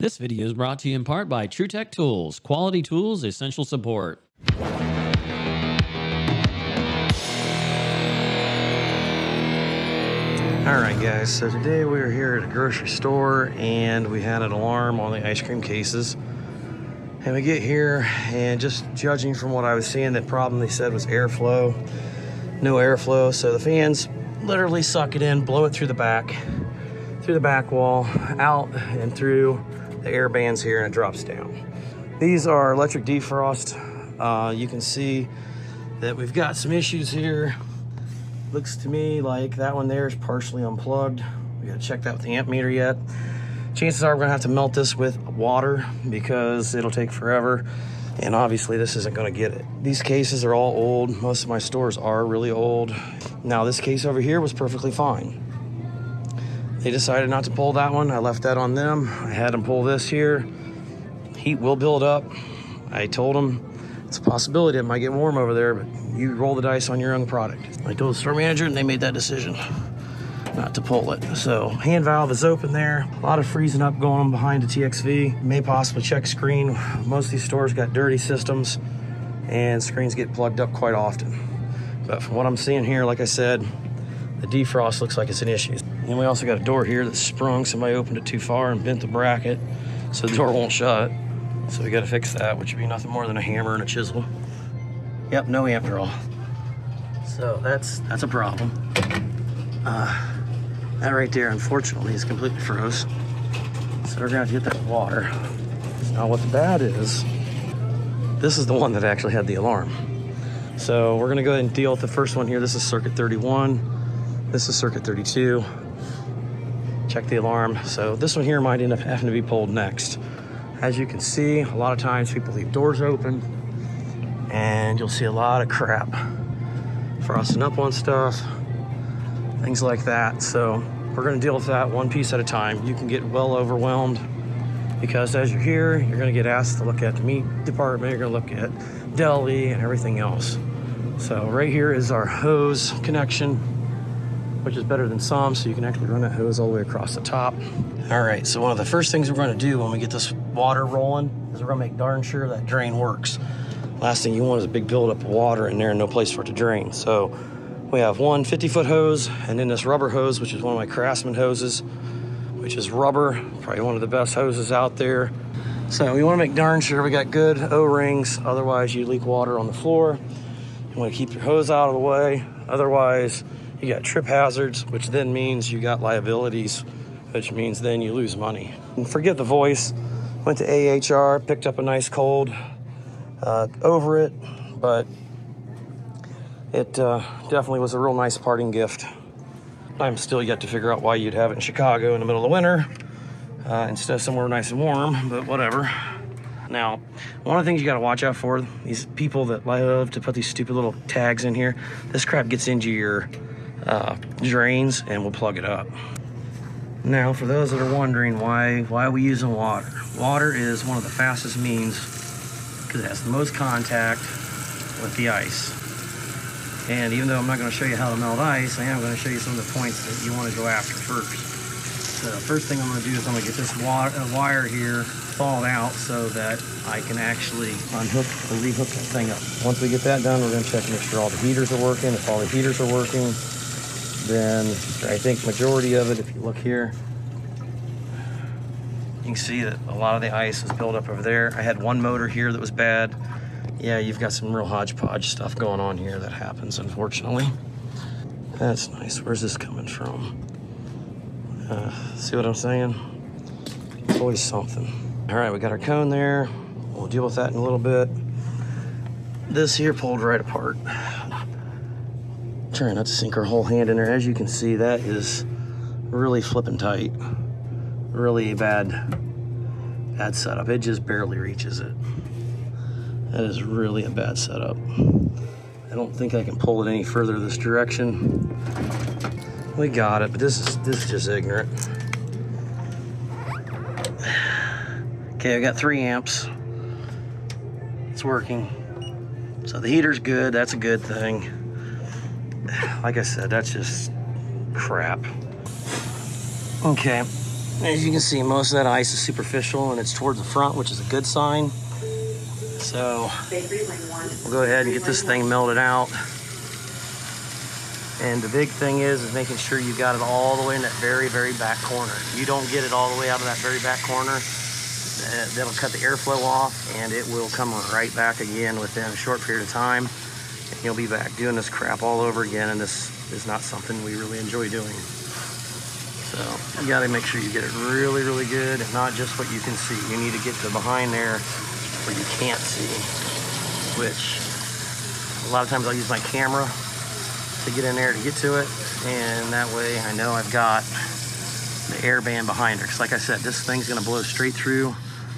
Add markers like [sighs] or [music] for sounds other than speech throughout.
This video is brought to you in part by TruTech Tools, quality tools, essential support. All right, guys, so today we are here at a grocery store and we had an alarm on the ice cream cases. And we get here, and just judging from what I was seeing, the problem they said was airflow. No airflow, so the fans literally suck it in, blow it through the back, through the back wall, out and through the air bands here, and it drops down. These are electric defrost. Uh, you can see that we've got some issues here. Looks to me like that one there is partially unplugged. We gotta check that with the amp meter yet. Chances are we're gonna have to melt this with water because it'll take forever. And obviously this isn't gonna get it. These cases are all old. Most of my stores are really old. Now this case over here was perfectly fine. They decided not to pull that one. I left that on them. I had them pull this here. Heat will build up. I told them it's a possibility it might get warm over there, but you roll the dice on your own product. I told the store manager and they made that decision not to pull it. So hand valve is open there. A lot of freezing up going on behind the TXV. May possibly check screen. Most of these stores got dirty systems and screens get plugged up quite often. But from what I'm seeing here, like I said, the defrost looks like it's an issue. And we also got a door here that's sprung. Somebody opened it too far and bent the bracket, so the door won't shut. So we got to fix that, which would be nothing more than a hammer and a chisel. Yep, no amp draw. So that's that's a problem. Uh, that right there, unfortunately, is completely froze. So we're gonna have to get that water. Now what the bad is, this is the one that actually had the alarm. So we're gonna go ahead and deal with the first one here. This is circuit 31. This is circuit 32. Check the alarm. So this one here might end up having to be pulled next. As you can see, a lot of times people leave doors open and you'll see a lot of crap frosting up on stuff, things like that. So we're gonna deal with that one piece at a time. You can get well overwhelmed because as you're here, you're gonna get asked to look at the meat department, you're gonna look at deli and everything else. So right here is our hose connection, which is better than some, so you can actually run that hose all the way across the top. All right, so one of the first things we're gonna do when we get this water rolling is we're gonna make darn sure that drain works. Last thing you want is a big buildup of water in there and no place for it to drain. So we have one 50 foot hose and then this rubber hose, which is one of my Craftsman hoses, which is rubber, probably one of the best hoses out there. So we wanna make darn sure we got good O-rings, otherwise you leak water on the floor. You wanna keep your hose out of the way, otherwise you got trip hazards, which then means you got liabilities, which means then you lose money. And forget the voice, went to AHR, picked up a nice cold, uh, over it, but it uh, definitely was a real nice parting gift. I'm still yet to figure out why you'd have it in Chicago in the middle of the winter uh, instead of somewhere nice and warm, but whatever. Now, one of the things you got to watch out for, these people that love to put these stupid little tags in here, this crap gets into your uh, drains and we'll plug it up. Now, for those that are wondering why why are we using water, water is one of the fastest means because it has the most contact with the ice. And even though I'm not going to show you how to melt ice, I am going to show you some of the points that you want to go after first. So first thing I'm going to do is I'm going to get this wa uh, wire here thawed out so that I can actually unhook or rehook that thing up. Once we get that done, we're going to check to make sure all the heaters are working. If all the heaters are working, then I think majority of it, if you look here, you can see that a lot of the ice is built up over there. I had one motor here that was bad. Yeah, you've got some real hodgepodge stuff going on here that happens, unfortunately. That's nice. Where's this coming from? Uh, see what I'm saying? It's always something. All right, we got our cone there. We'll deal with that in a little bit. This here pulled right apart. Trying not to sink her whole hand in there. As you can see, that is really flipping tight. Really bad, bad setup. It just barely reaches it. That is really a bad setup. I don't think I can pull it any further this direction. We got it, but this is this is just ignorant. Okay, I got three amps. It's working. So the heater's good, that's a good thing. Like I said, that's just crap. Okay, As you can see, most of that ice is superficial and it's towards the front, which is a good sign. So we'll go ahead and get this thing melted out. And the big thing is, is making sure you got it all the way in that very, very back corner. You don't get it all the way out of that very back corner, that'll cut the airflow off and it will come right back again within a short period of time. And you'll be back doing this crap all over again and this is not something we really enjoy doing. So you gotta make sure you get it really, really good not just what you can see. You need to get to behind there where you can't see, which a lot of times I'll use my camera to get in there to get to it. And that way I know I've got the air band behind her. Cause like I said, this thing's gonna blow straight through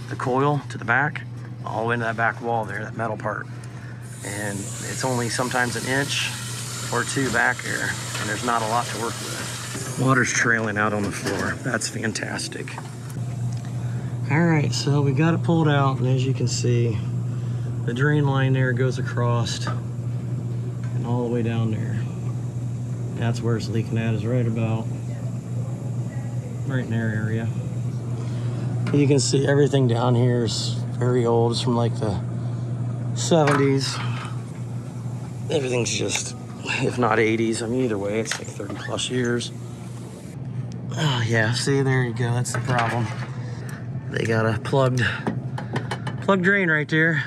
the coil to the back, all the way into that back wall there, that metal part. And it's only sometimes an inch or two back here, and there's not a lot to work with. Water's trailing out on the floor. That's fantastic. All right, so we got it pulled out, and as you can see, the drain line there goes across and all the way down there. That's where it's leaking at, is right about right in their area. You can see everything down here is very old. It's from like the 70s. Everything's just, if not 80s, I mean, either way, it's like 30 plus years. Oh, yeah, see, there you go. That's the problem. They got a plugged, plug drain right there.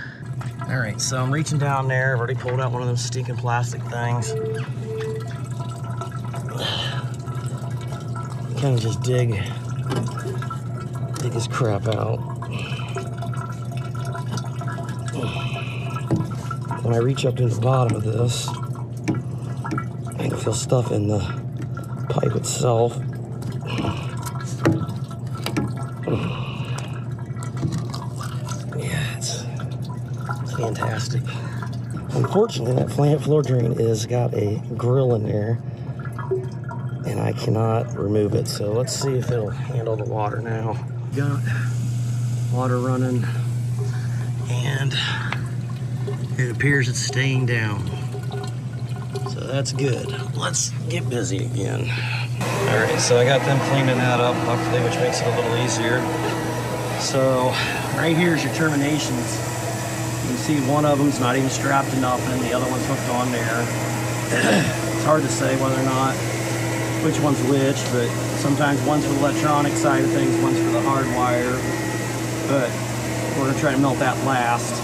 All right, so I'm reaching down there. I've already pulled out one of those stinking plastic things. [sighs] Kind of just dig dig this crap out. When I reach up to the bottom of this, I can feel stuff in the pipe itself. Yeah, it's, fantastic. Unfortunately, that plant floor drain is got a grill in there and I cannot remove it. So let's see if it'll handle the water now got water running it appears it's staying down. So that's good. Let's get busy again. All right, so I got them cleaning that up, hopefully, which makes it a little easier. So right here is your terminations. You can see one of them's not even strapped to nothing. The other one's hooked on there. [clears throat] it's hard to say whether or not which one's which, but sometimes one's for the electronic side of things, one's for the hardwire. But we're gonna try to melt that last.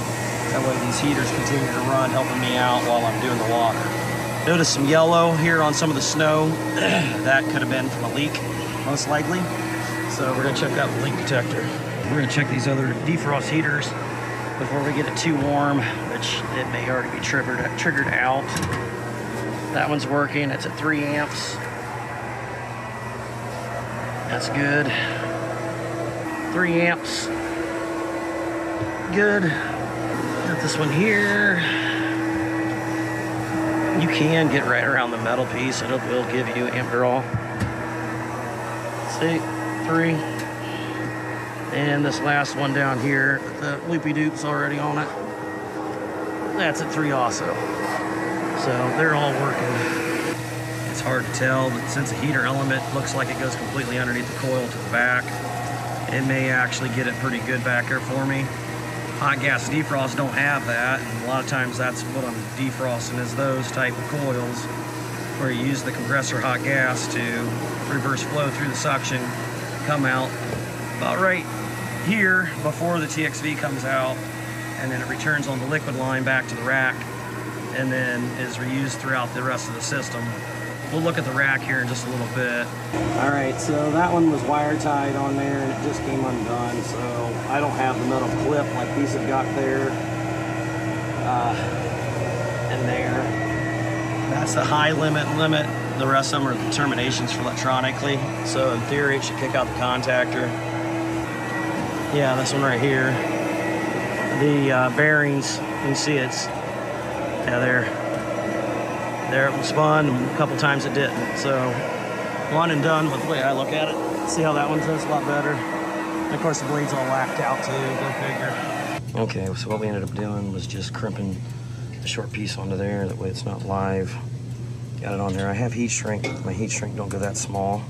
That way these heaters continue to run, helping me out while I'm doing the water. Notice some yellow here on some of the snow. [clears throat] that could have been from a leak, most likely. So we're gonna check that leak detector. We're gonna check these other defrost heaters before we get it too warm, which it may already be triggered, triggered out. That one's working, it's at three amps. That's good. Three amps. Good. This one here. You can get right around the metal piece. It'll, it'll give you amp draw. See, three. And this last one down here, the loopy doops already on it. That's at three also. So they're all working it's hard to tell, but since the heater element looks like it goes completely underneath the coil to the back, it may actually get it pretty good back there for me. Hot gas defrost don't have that, and a lot of times that's what I'm defrosting is those type of coils where you use the compressor hot gas to reverse flow through the suction, come out about right here before the TXV comes out, and then it returns on the liquid line back to the rack, and then is reused throughout the rest of the system. We'll look at the rack here in just a little bit. All right, so that one was wire tied on there and it just came undone. So I don't have the metal clip like these have got there uh, and there. That's the high limit limit. The rest of them are terminations for electronically. So in theory, it should kick out the contactor. Yeah, this one right here. The uh, bearings, you can see it's, yeah, there there it was spun, a couple times it didn't. So one and done with the way I look at it. See how that one does a lot better. And of course the blade's all whacked out too, go figure. Okay, so what we ended up doing was just crimping the short piece onto there, that way it's not live. Got it on there. I have heat shrink, my heat shrink don't go that small.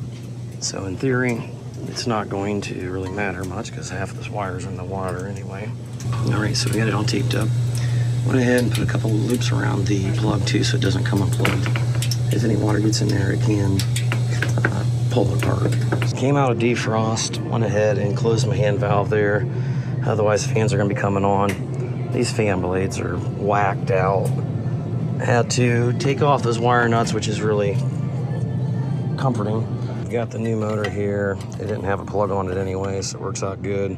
So in theory, it's not going to really matter much because half of this wire's in the water anyway. All right, so we got it all taped up. Went ahead and put a couple of loops around the plug too so it doesn't come unplugged. If any water gets in there, it can uh, pull it apart. Came out of defrost, went ahead and closed my hand valve there. Otherwise, the fans are gonna be coming on. These fan blades are whacked out. Had to take off those wire nuts, which is really comforting. Got the new motor here. It didn't have a plug on it anyway, so it works out good.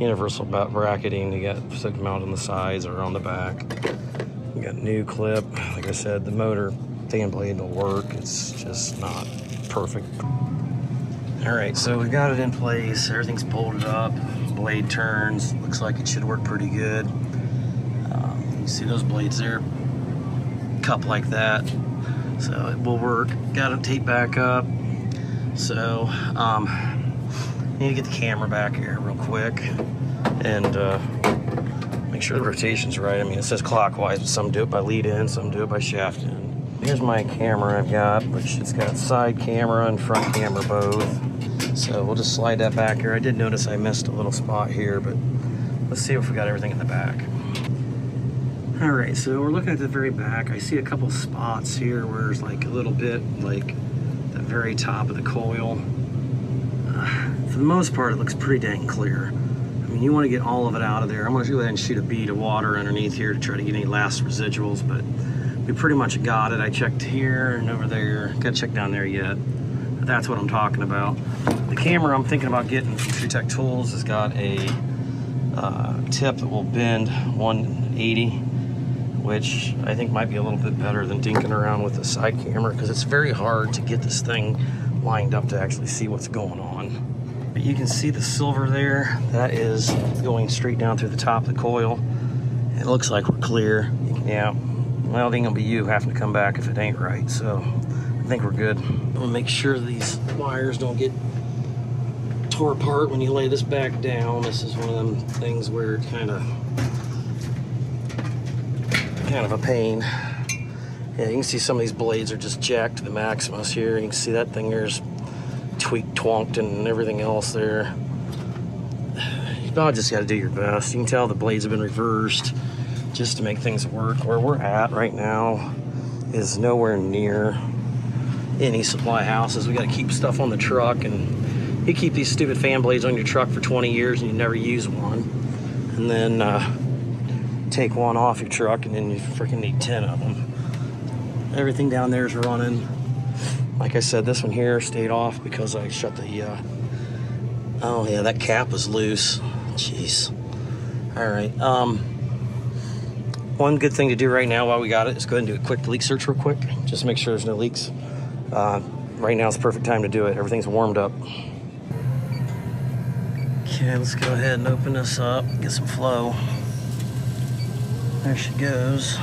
Universal bracketing, you got stick mount on the sides or on the back. You got new clip. Like I said, the motor fan blade will work. It's just not perfect. All right, so we got it in place. Everything's bolted up. Blade turns. Looks like it should work pretty good. Um, you see those blades there? Cup like that. So it will work. Got it taped back up. So, um, need to get the camera back here real quick and uh, make sure the rotation's right. I mean, it says clockwise, but some do it by lead in, some do it by shaft in. Here's my camera I've got, which it's got side camera and front camera both. So we'll just slide that back here. I did notice I missed a little spot here, but let's see if we got everything in the back. All right, so we're looking at the very back. I see a couple spots here where there's like a little bit like the very top of the coil. [sighs] For the most part, it looks pretty dang clear. I mean, you want to get all of it out of there. I'm going to go ahead and shoot a bead of water underneath here to try to get any last residuals, but we pretty much got it. I checked here and over there. Got to check down there yet. But that's what I'm talking about. The camera I'm thinking about getting from TruTech Tools has got a uh, tip that will bend 180, which I think might be a little bit better than dinking around with the side camera because it's very hard to get this thing lined up to actually see what's going on. But you can see the silver there. That is going straight down through the top of the coil. It looks like we're clear. Yeah, well, it ain't gonna be you having to come back if it ain't right. So I think we're good. I'm gonna make sure these wires don't get tore apart when you lay this back down. This is one of them things where it kind of kind of a pain. Yeah, you can see some of these blades are just jacked to the Maximus here. You can see that thing there's tweaked, twonked, and everything else there. You probably just got to do your best. You can tell the blades have been reversed just to make things work. Where we're at right now is nowhere near any supply houses. We got to keep stuff on the truck, and you keep these stupid fan blades on your truck for 20 years and you never use one, and then uh, take one off your truck, and then you freaking need 10 of them. Everything down there is running. Like I said, this one here stayed off because I shut the, uh, oh yeah, that cap was loose. Jeez. All right. Um, one good thing to do right now while we got it is go ahead and do a quick leak search real quick. Just make sure there's no leaks. Uh, right now is the perfect time to do it. Everything's warmed up. Okay, let's go ahead and open this up, get some flow. There she goes.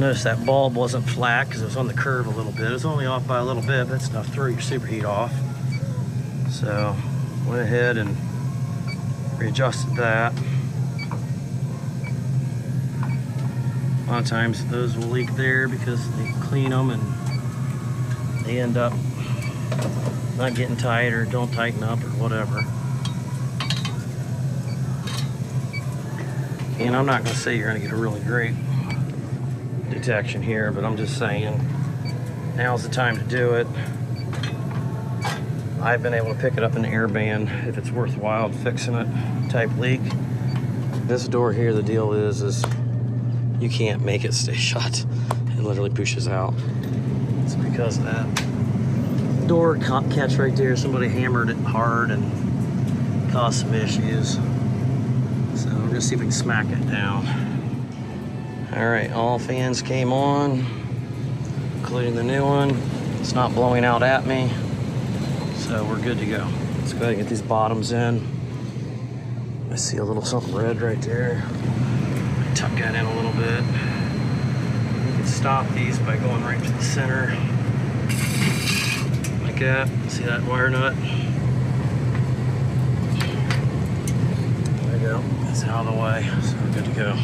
Notice that bulb wasn't flat because it was on the curve a little bit. It was only off by a little bit, but that's enough to throw your superheat off. So went ahead and readjusted that. A lot of times those will leak there because they clean them and they end up not getting tight or don't tighten up or whatever. And I'm not going to say you're going to get a really great detection here, but I'm just saying now's the time to do it. I've been able to pick it up in the air band if it's worthwhile fixing it type leak. This door here, the deal is, is you can't make it stay [laughs] shut. It literally pushes out. It's because of that door catch right there. Somebody hammered it hard and caused some issues. So we're gonna see if we can smack it down. All right, all fans came on, including the new one. It's not blowing out at me, so we're good to go. Let's go ahead and get these bottoms in. I see a little something red right there. Tuck that in a little bit. You can stop these by going right to the center, like that. See that wire nut? There we go. That's out of the way, so we're good to go.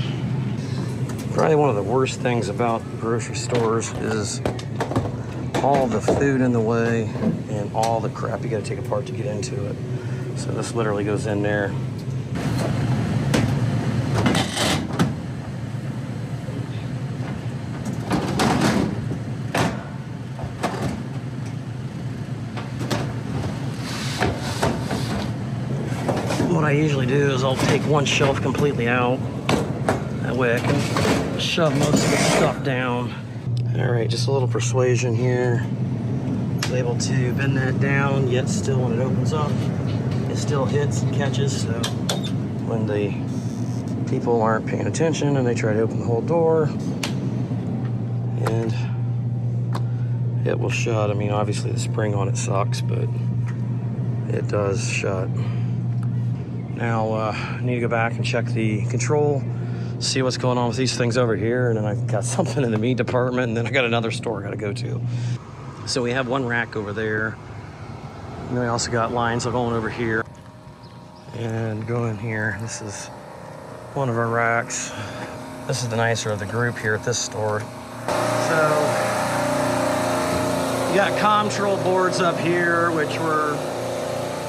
Probably one of the worst things about grocery stores is all the food in the way and all the crap you got to take apart to get into it. So this literally goes in there. What I usually do is I'll take one shelf completely out. That way I can shove most of the stuff down. All right, just a little persuasion here. Able to bend that down, yet still when it opens up, it still hits and catches. So when the people aren't paying attention and they try to open the whole door, and it will shut. I mean, obviously the spring on it sucks, but it does shut. Now, uh, I need to go back and check the control, see what's going on with these things over here, and then I've got [laughs] something in the meat department, and then I got another store I gotta go to. So we have one rack over there, and then I also got lines of going over here, and going here. This is one of our racks. This is the nicer of the group here at this store. So, you got Comtrol boards up here, which were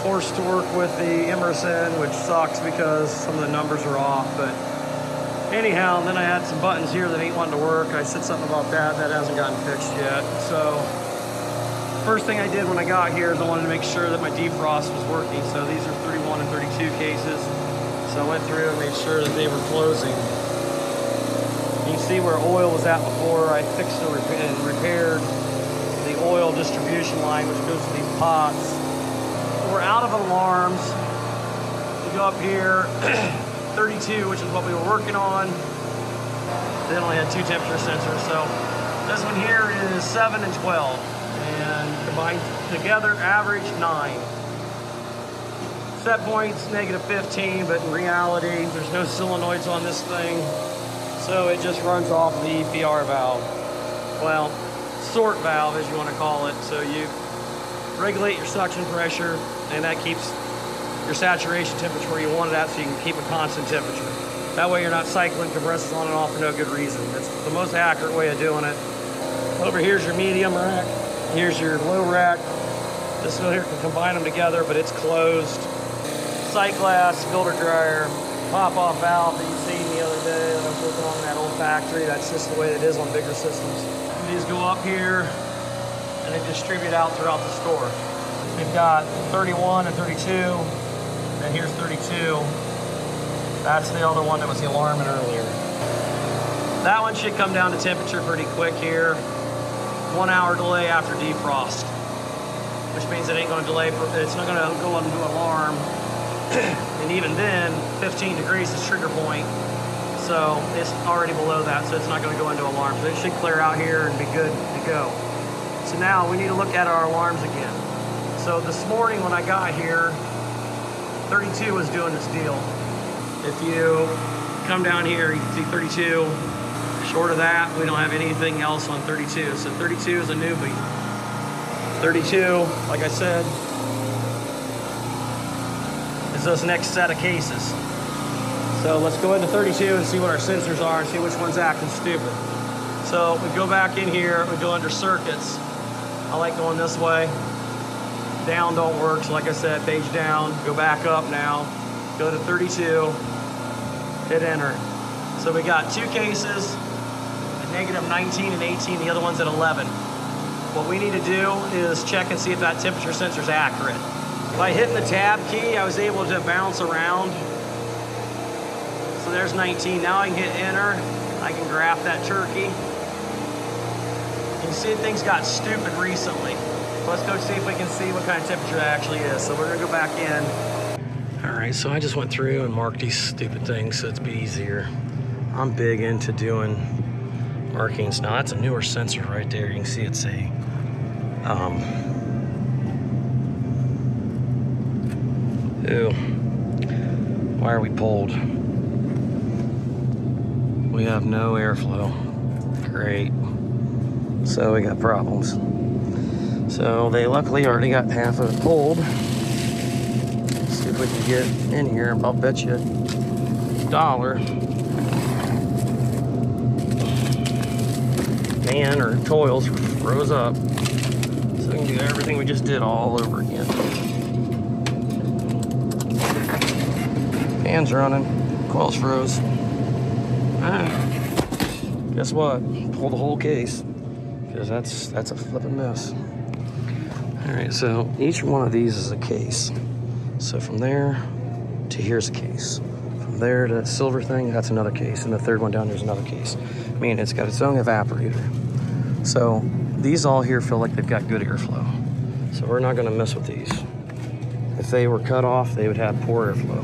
forced to work with the Emerson, which sucks because some of the numbers are off. But anyhow, and then I had some buttons here that ain't wanting to work. I said something about that. That hasn't gotten fixed yet. So first thing I did when I got here is I wanted to make sure that my defrost was working. So these are 31 and 32 cases. So I went through and made sure that they were closing. You can see where oil was at before. I fixed and repaired the oil distribution line, which goes to these pots we're out of alarms. We go up here, [clears throat] 32, which is what we were working on. They only had two temperature sensors, so this one here is 7 and 12. And combined together, average 9. Set points, negative 15, but in reality, there's no solenoids on this thing, so it just runs off the PR valve. Well, SORIT valve, as you want to call it. So you regulate your suction pressure, and that keeps your saturation temperature you want it at so you can keep a constant temperature. That way you're not cycling compressors on and off for no good reason. That's the most accurate way of doing it. Over here's your medium rack. Here's your low rack. This one here can combine them together, but it's closed. Sight glass, filter dryer, pop-off valve that you seen the other day that I was working on in that old factory. That's just the way it is on bigger systems. These go up here and they distribute out throughout the store. We've got 31 and 32, and here's 32. That's the other one that was the alarming earlier. That one should come down to temperature pretty quick here. One hour delay after defrost, which means it ain't gonna delay, it's not gonna go into alarm. [clears throat] and even then, 15 degrees is trigger point. So it's already below that, so it's not gonna go into alarm. So it should clear out here and be good to go. So now we need to look at our alarms again. So this morning when I got here, 32 was doing this deal. If you come down here, you can see 32. Short of that, we don't have anything else on 32. So 32 is a newbie. 32, like I said, is this next set of cases. So let's go into 32 and see what our sensors are and see which one's acting stupid. So we go back in here, we go under circuits. I like going this way down don't work. So like I said, page down, go back up now, go to 32, hit enter. So we got two cases, at negative 19 and 18, the other one's at 11. What we need to do is check and see if that temperature sensor is accurate. By hitting the tab key, I was able to bounce around. So there's 19. Now I can hit enter. I can graph that turkey. You can see things got stupid recently. Let's go see if we can see what kind of temperature that actually is. So we're gonna go back in. All right, so I just went through and marked these stupid things so it's be easier. I'm big into doing markings. Now that's a newer sensor right there. You can see it's a, um, ew. Why are we pulled? We have no airflow. Great. So we got problems. So they luckily already got half of it pulled. Let's see if we can get in here. I'll bet you a dollar. fan or coils froze up. So we can do everything we just did all over again. Fan's running, coils froze. Ah, guess what? Pull the whole case because that's that's a flipping mess. All right, so each one of these is a case. So from there to here's a case. From there to that silver thing, that's another case. And the third one down there's another case. I mean, it's got its own evaporator. So these all here feel like they've got good airflow. So we're not gonna mess with these. If they were cut off, they would have poor airflow.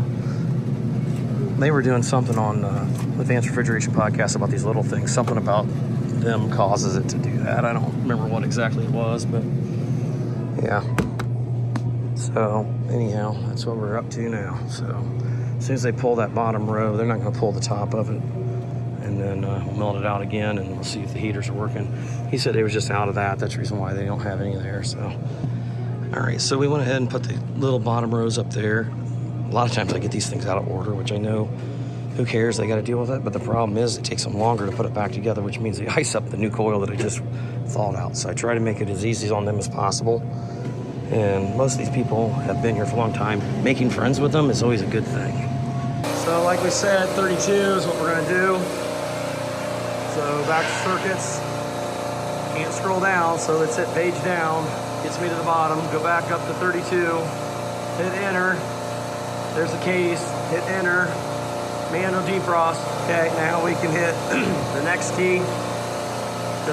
They were doing something on uh, Advanced Refrigeration Podcast about these little things. Something about them causes it to do that. I don't remember what exactly it was, but yeah. So anyhow, that's what we're up to now. So as soon as they pull that bottom row, they're not going to pull the top of it, and then uh, we'll melt it out again, and we'll see if the heaters are working. He said they was just out of that. That's the reason why they don't have any there. So all right, so we went ahead and put the little bottom rows up there. A lot of times I get these things out of order, which I know who cares? They got to deal with it. But the problem is it takes them longer to put it back together, which means they [laughs] ice up the new coil that I just thawed out. So I try to make it as easy on them as possible. And most of these people have been here for a long time. Making friends with them is always a good thing. So, like we said, 32 is what we're to do. So, back to circuits. Can't scroll down, so let's hit page down. Gets me to the bottom. Go back up to 32. Hit enter. There's the case. Hit enter. Manual defrost. Okay, now we can hit [clears throat] the next key.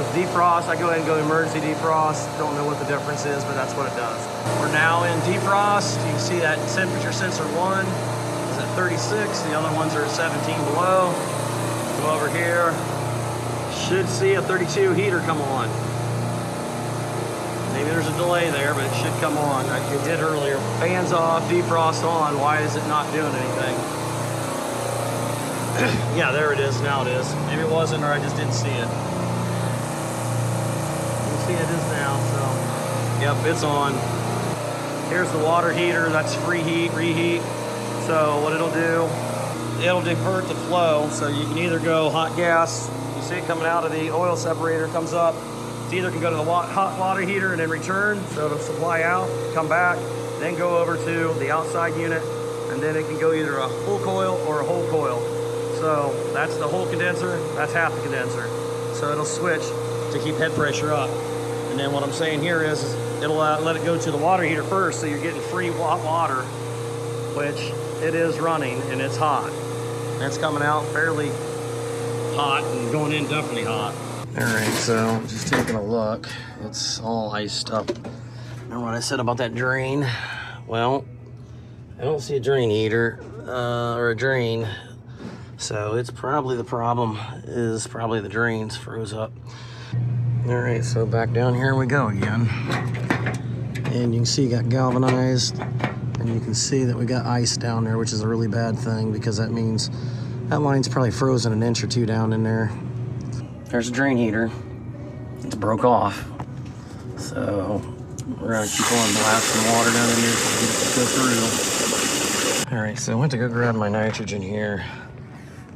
Defrost. I go ahead and go emergency defrost. Don't know what the difference is, but that's what it does. We're now in defrost. You can see that temperature sensor one is at 36. The other ones are at 17 below. Go over here. Should see a 32 heater come on. Maybe there's a delay there, but it should come on. It did earlier. Fans off, defrost on. Why is it not doing anything? [clears throat] yeah, there it is. Now it is. Maybe it wasn't, or I just didn't see it. See it is now. So, yep, it's on. Here's the water heater. That's free heat, reheat. So what it'll do, it'll divert the flow. So you can either go hot gas. You see it coming out of the oil separator, comes up. It either can go to the hot water heater and then return, so it'll supply out, come back, then go over to the outside unit, and then it can go either a full coil or a whole coil. So that's the whole condenser, that's half the condenser. So it'll switch to keep head pressure up. And then what I'm saying here is, it'll uh, let it go to the water heater first, so you're getting free hot water, which it is running and it's hot. And it's coming out fairly hot and going in definitely hot. All right, so just taking a look. It's all iced up. Remember what I said about that drain? Well, I don't see a drain heater uh, or a drain. So it's probably the problem is probably the drains froze up. All right, so back down here we go again. And you can see it got galvanized and you can see that we got ice down there, which is a really bad thing because that means that line's probably frozen an inch or two down in there. There's a drain heater. It's broke off. So we're gonna keep on blasting water down in there so we can get it to go through. All right, so I went to go grab my nitrogen here,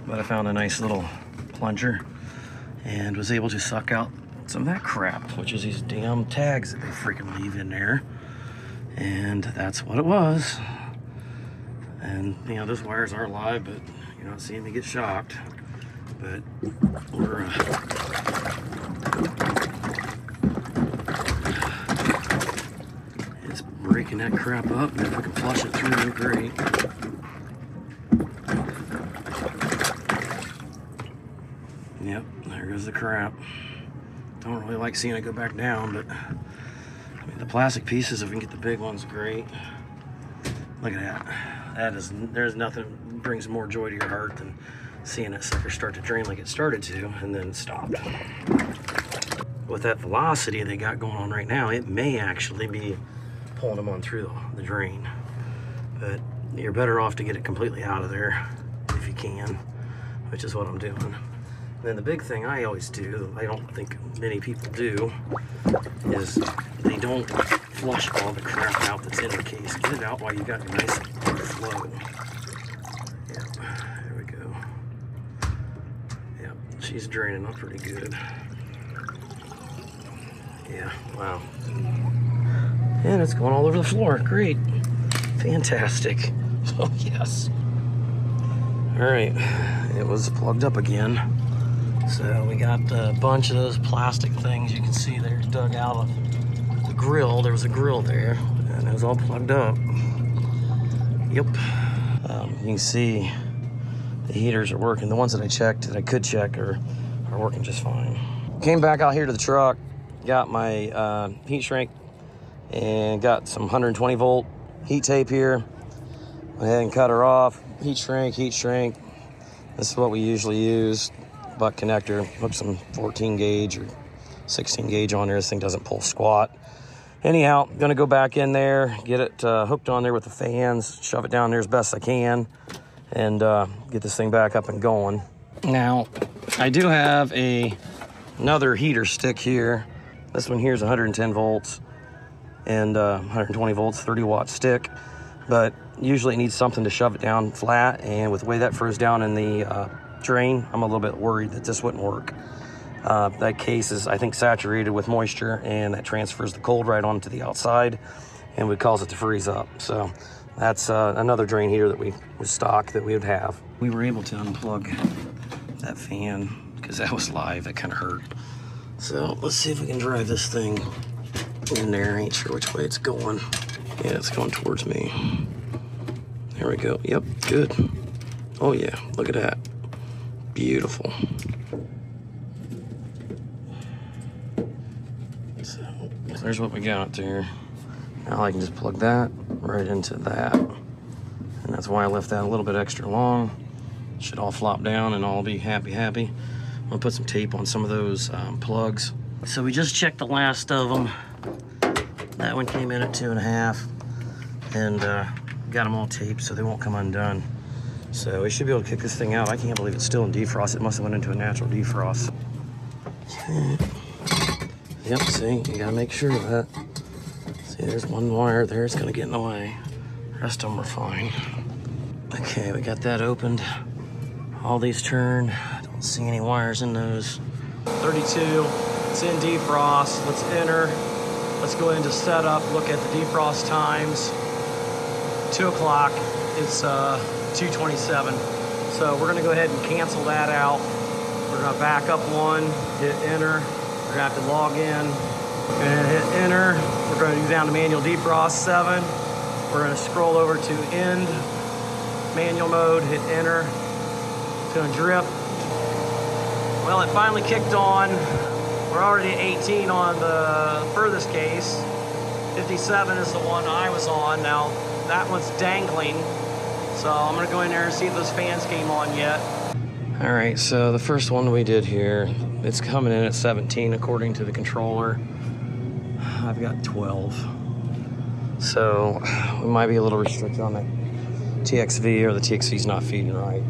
but I found a nice little plunger and was able to suck out some of that crap, which is these damn tags that they freaking leave in there. And that's what it was. And you know, those wires are live, but you're not seeing me get shocked but we're uh, it's breaking that crap up and if we can flush it through great yep there goes the crap don't really like seeing it go back down but I mean, the plastic pieces if we can get the big ones great look at that that is there's nothing brings more joy to your heart than seeing that sucker start to drain like it started to and then stopped. With that velocity they got going on right now, it may actually be pulling them on through the drain. But you're better off to get it completely out of there if you can, which is what I'm doing. And then the big thing I always do, I don't think many people do, is they don't flush all the crap out that's in the case. Get it out while you got a nice flow. Yep, there we go. Yep, she's draining up pretty good. Yeah, wow. And it's going all over the floor. Great. Fantastic. [laughs] Oh, yes. All right, it was plugged up again. So we got a bunch of those plastic things you can see there dug out of the grill. There was a grill there, and it was all plugged up. Yep. Um, you can see the heaters are working. The ones that I checked, that I could check, are, are working just fine. Came back out here to the truck, got my uh, heat shrink, and got some 120 volt heat tape here. Went ahead and cut her off. Heat shrink, heat shrink. This is what we usually use. Butt connector. Hook some 14 gauge or 16 gauge on there. This thing doesn't pull squat. Anyhow, gonna go back in there, get it uh, hooked on there with the fans, shove it down there as best I can, and uh, get this thing back up and going. Now, I do have a another heater stick here. This one here is 110 volts and uh, 120 volts, 30 watt stick. But usually it needs something to shove it down flat. And with the way that froze down in the uh, drain, I'm a little bit worried that this wouldn't work. Uh, that case is, I think, saturated with moisture and that transfers the cold right onto the outside and would cause it to freeze up. So that's uh, another drain heater that we was stock that we would have. We were able to unplug that fan because that was live. It kind of hurt. So let's see if we can drive this thing in there. I ain't sure which way it's going. Yeah, it's going towards me. There we go. Yep, good. Oh yeah, look at that. Beautiful. So there's what we got there. Now I can just plug that right into that. And that's why I left that a little bit extra long. It Should all flop down and all be happy, happy. I'm gonna put some tape on some of those um, plugs. So we just checked the last of them. That one came in at two and a half and uh, got them all taped so they won't come undone. So we should be able to kick this thing out. I can't believe it's still in defrost. It must have went into a natural defrost. [laughs] Yep, see, you gotta make sure of that. See, there's one wire there, it's gonna get in the way. Rest of them are fine. Okay, we got that opened. All these turned. Don't see any wires in those. 32, it's in defrost. Let's enter. Let's go into setup, look at the defrost times. Two o'clock, it's uh, 227. So we're gonna go ahead and cancel that out. We're gonna back up one, hit enter. We're gonna have to log in. We're hit enter. We're gonna do down to manual defrost seven. We're gonna scroll over to end manual mode, hit enter. It's gonna drip. Well, it finally kicked on. We're already at 18 on the furthest case. 57 is the one I was on. Now, that one's dangling. So I'm gonna go in there and see if those fans came on yet. All right, so the first one we did here, it's coming in at 17 according to the controller. I've got 12. So we might be a little restricted on that TXV or the TXV's not feeding right.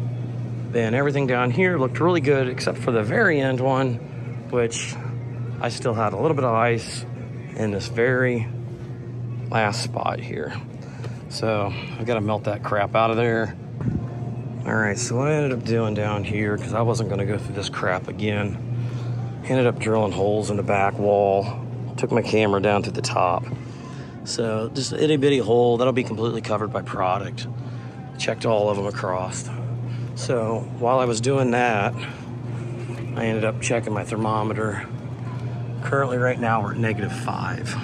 Then everything down here looked really good except for the very end one, which I still had a little bit of ice in this very last spot here. So I've got to melt that crap out of there. All right, so what I ended up doing down here, because I wasn't going to go through this crap again, ended up drilling holes in the back wall, took my camera down to the top. So just itty bitty hole, that'll be completely covered by product. Checked all of them across. So while I was doing that, I ended up checking my thermometer. Currently right now we're at negative five.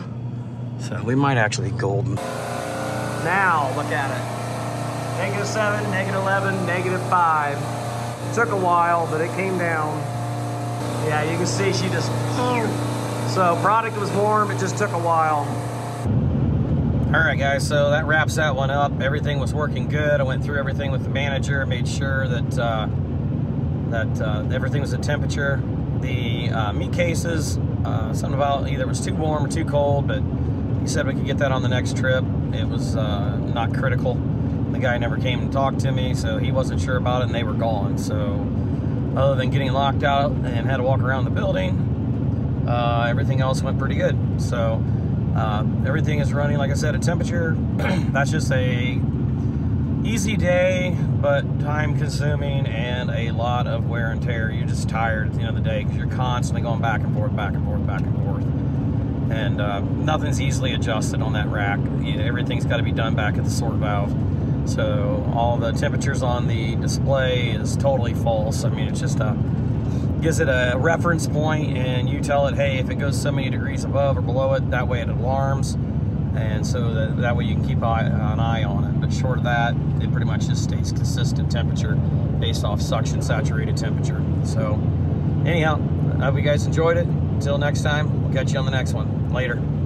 So we might actually golden. Now look at it. Negative seven, negative 11, negative five. It took a while, but it came down. Yeah, you can see she just, so product was warm, it just took a while. All right, guys, so that wraps that one up. Everything was working good. I went through everything with the manager, made sure that uh, that uh, everything was at temperature. The uh, meat cases, uh, something about either it was too warm or too cold, but he said we could get that on the next trip. It was uh, not critical. The guy never came and talked to me, so he wasn't sure about it, and they were gone. So other than getting locked out and had to walk around the building, uh, everything else went pretty good. So uh, everything is running, like I said, at temperature. [clears throat] That's just a easy day, but time consuming and a lot of wear and tear. You're just tired at the end of the day because you're constantly going back and forth, back and forth, back and forth. And uh, nothing's easily adjusted on that rack. Everything's got to be done back at the SORIT valve. So all the temperatures on the display is totally false. I mean, it's just a gives it a reference point and you tell it, hey, if it goes so many degrees above or below it, that way it alarms. And so that, that way you can keep an eye on it. But short of that, it pretty much just stays consistent temperature based off suction saturated temperature. So anyhow, I hope you guys enjoyed it. Until next time, we'll catch you on the next one. Later.